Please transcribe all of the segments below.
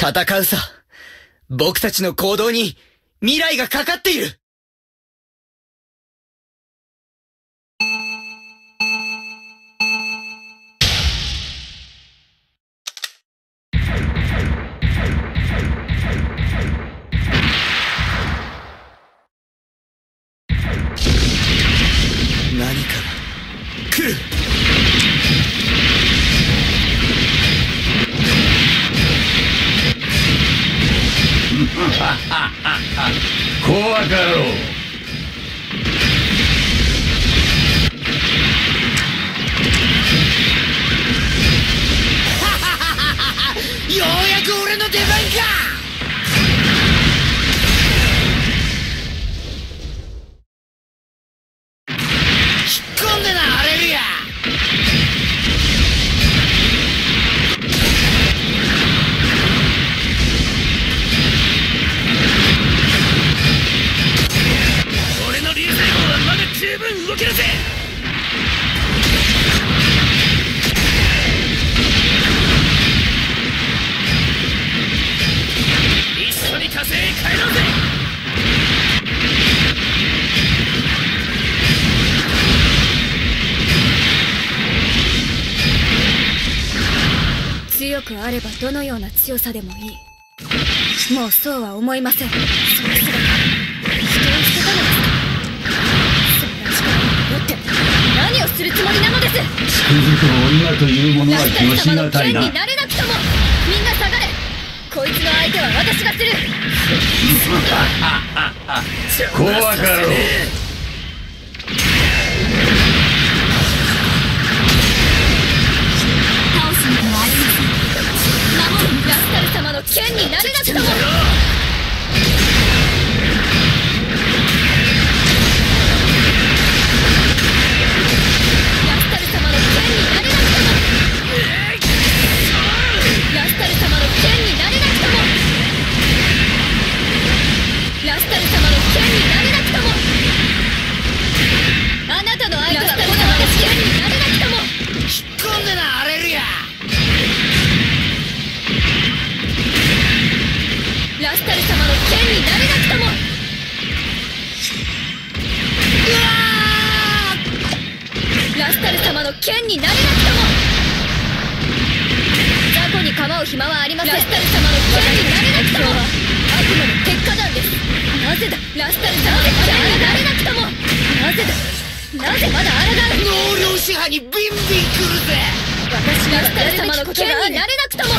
戦うさ。僕たちの行動に未来がかかっている何か来る怖かろう。るぜ。一緒に火星へ帰ろうぜ。強くあればどのような強さでもいい。もうそうは思いません。その姿人を捨てたのですかって何をするつもりなのです。つくづく女というものはラスカル御しがたいなになれなくともみんな下がれ。こいつの相手は私がする。怖かろう構う暇はありません。ラスカル様。の剣になれなくとも悪魔の鉄火弾です。なぜだ？ラスカル様の剣になれなくとも。なぜだ？なぜまだ抗う？納涼支配にビンビン来るぜ。私ラスカル様の剣になれなくとも。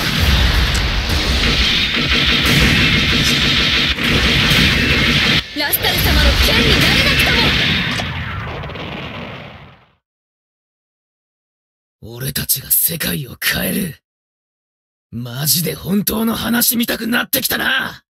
ラスカル様の剣になれなくとも。俺たちが世界を変える。マジで本当の話見たくなってきたな。